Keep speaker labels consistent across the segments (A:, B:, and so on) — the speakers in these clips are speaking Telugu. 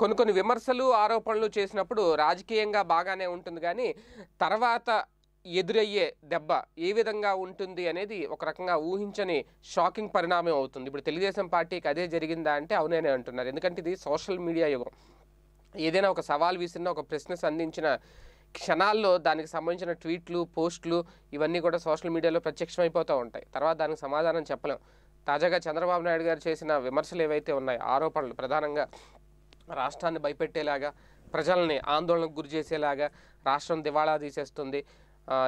A: కొన్ని కొన్ని విమర్శలు ఆరోపణలు చేసినప్పుడు రాజకీయంగా బాగానే ఉంటుంది కానీ తర్వాత ఎదురయ్యే దెబ్బ ఏ విధంగా ఉంటుంది అనేది ఒక రకంగా ఊహించని షాకింగ్ పరిణామం అవుతుంది. ఇప్పుడు తెలుగుదేశం పార్టీకి అదే జరిగిందా అంటే అవుననే అంటున్నారు. ఎందుకంటే ఇది సోషల్ మీడియా యుగం. ఏదైనా ఒక సవాల్ విసిరిన ఒక ప్రశ్న సంధించిన క్షణాల్లో దానికి సంబంధించిన ట్వీట్లు పోస్టులు ఇవన్నీ కూడా సోషల్ మీడియాలో ప్రత్యక్షమైపోతూ ఉంటాయి. తర్వాత దానికి సమాధానం చెప్పలేం. తాజాగా చంద్రబాబు నాయుడు గారు చేసిన విమర్శలు ఏవైతే ఉన్నాయో ఆరోపణలు ప్రధానంగా రాష్ట్రాన్ని భయపెట్టేలాగా ప్రజల్ని ఆందోళనకు గురి చేసేలాగా రాష్ట్రం దివాళా తీసేస్తుంది.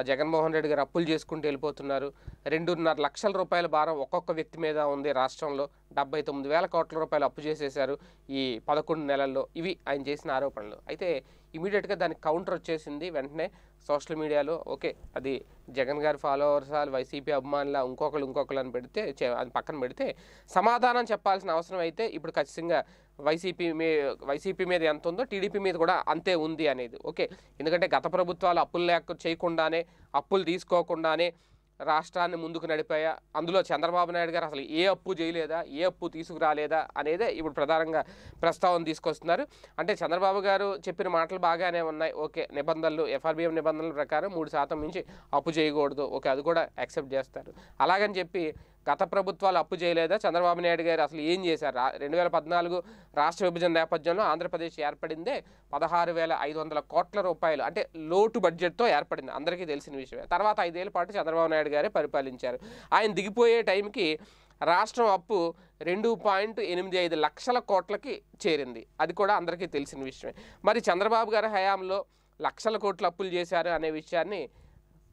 A: జగన్మోహన్ రెడ్డి గారు అప్పులు చేసుకుంటూ వెళ్ళిపోతున్నారు. రెండున్నర లక్షల రూపాయల భారం ఒక్కొక్క వ్యక్తి మీద ఉంది రాష్ట్రంలో. డెబ్బై తొమ్మిది వేల కోట్ల రూపాయలు అప్పు చేసేశారు ఈ పదకొండు నెలల్లో. ఇవి ఆయన చేసిన ఆరోపణలు. అయితే ఇమీడియట్గా దానికి కౌంటర్ వచ్చేసింది వెంటనే సోషల్ మీడియాలో. ఓకే అది జగన్ గారి ఫాలోవర్స్ వైసీపీ అభిమానుల ఇంకొకరు ఇంకొకరు అని పెడితే చే- అది పక్కన పెడితే సమాధానం చెప్పాల్సిన అవసరం అయితే ఇప్పుడు ఖచ్చితంగా వైసీపీ మీ వైసీపీ మీద ఎంత ఉందో టీడీపీ మీద కూడా అంతే ఉంది అనేది. ఓకే ఎందుకంటే గత ప్రభుత్వాలు అప్పులు లేక చేయకుండానే అప్పులు తీసుకోకుండానే రాష్ట్రాన్ని ముందుకు నడిపాయా? అందులో చంద్రబాబు నాయుడు గారు అసలు ఏ అప్పు చేయలేదా? ఏ అప్పు తీసుకురాలేదా? అనేదే ఇప్పుడు ప్రధానంగా ప్రస్తావన తీసుకొస్తున్నారు. అంటే చంద్రబాబు గారు చెప్పిన మాటలు బాగానే ఉన్నాయి. ఓకే నిబంధనలు ఎఫ్ఆర్బిఎం నిబంధనల ప్రకారం మూడు శాతం మించి అప్పు చేయకూడదు. ఓకే అది కూడా యాక్సెప్ట్ చేస్తారు. అలాగని చెప్పి గత ప్రభుత్వాలు అప్పు చేయలేదా? చంద్రబాబు నాయుడు గారు అసలు ఏం చేశారు? రెండు వేల పద్నాలుగు రాష్ట్ర విభజన నేపథ్యంలో ఆంధ్రప్రదేశ్ ఏర్పడిందే పదహారు వేల ఐదు వందల కోట్ల రూపాయలు. అంటే లోటు బడ్జెట్తో ఏర్పడింది. అందరికీ తెలిసిన విషయమే. తర్వాత ఐదేళ్ళ పాటు చంద్రబాబు నాయుడు గారే పరిపాలించారు. ఆయన దిగిపోయే టైంకి రాష్ట్రం అప్పు రెండు పాయింట్ ఎనిమిది ఐదు లక్షల కోట్లకి చేరింది. అది కూడా అందరికీ తెలిసిన విషయమే. మరి చంద్రబాబు గారి హయాంలో లక్షల కోట్ల అప్పులు చేశారు అనే విషయాన్ని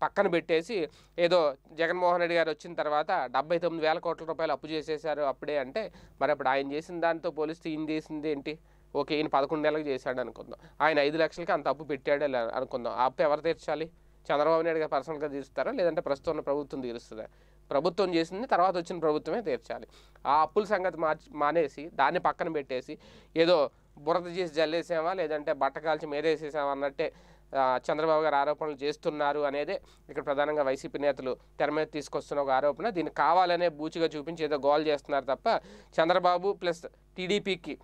A: పక్కన పెట్టేసి ఏదో జగన్మోహన్ రెడ్డి గారు వచ్చిన తర్వాత డెబ్బై తొమ్మిది వేల కోట్ల రూపాయలు అప్పు చేసేసారు అప్పుడే అంటే మరి అప్పుడు ఆయన చేసిన దాంతో పోలిస్తే ఈయన చేసింది ఏంటి? ఓకే ఈయన పదకొండు నెలలకు చేశాడు అనుకుందాం. ఆయన ఐదు లక్షలకి అంత అప్పు పెట్టాడు అనుకుందాం. ఆ అప్పు ఎవరు తీర్చాలి? చంద్రబాబు నాయుడు గారు పర్సనల్గా తీరుస్తారా? లేదంటే ప్రస్తుతం ఉన్న ప్రభుత్వం తీరుస్తుందా? ప్రభుత్వం చేసింది తర్వాత వచ్చిన ప్రభుత్వమే తీర్చాలి. ఆ అప్పుల సంగతి మార్చి మానేసి దాన్ని పక్కన పెట్టేసి ఏదో బురద చేసి జల్లేసామా? లేదంటే బట్ట కాల్చి మేరేసేసామా అన్నట్టే చంద్రబాబు గారు ఆరోపణలు చేస్తున్నారు అనేదే ఇక్కడ ప్రధానంగా వైసీపీ నేతలు తెర మీద తీసుకొస్తున్న ఒక ఆరోపణ. దీన్ని కావాలనే బూచిగా చూపించి ఏదో గోల్ చేస్తున్నారు తప్ప చంద్రబాబు ప్లస్ టీడీపీకి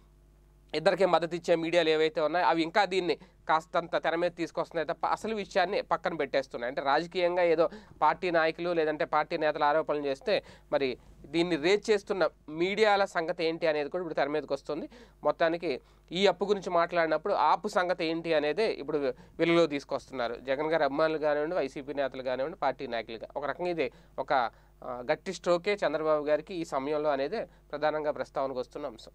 A: ఇద్దరికి మద్దతు ఇచ్చే మీడియాలు ఏవైతే ఉన్నాయో అవి ఇంకా దీన్ని కాస్తంత తెర మీద తీసుకొస్తున్నాయి తప్ప అసలు విషయాన్ని పక్కన పెట్టేస్తున్నాయి. అంటే రాజకీయంగా ఏదో పార్టీ నాయకులు లేదంటే పార్టీ నేతలు ఆరోపణలు చేస్తే మరి దీన్ని రేజ్ చేస్తున్న మీడియాల సంగతి ఏంటి అనేది కూడా ఇప్పుడు తెర మీదకి వస్తుంది. మొత్తానికి ఈ అప్పు గురించి మాట్లాడినప్పుడు ఆపు సంగతి ఏంటి అనేది ఇప్పుడు వెలుగులో తీసుకొస్తున్నారు. జగన్ గారి అభిమానులు కానివ్వండి వైసీపీ నేతలు కానివ్వండి పార్టీ నాయకులుగా. ఒక రకంగా ఇది ఒక గట్టి స్ట్రోకే చంద్రబాబు గారికి ఈ సమయంలో అనేది ప్రధానంగా ప్రస్తావనకు వస్తున్న అంశం.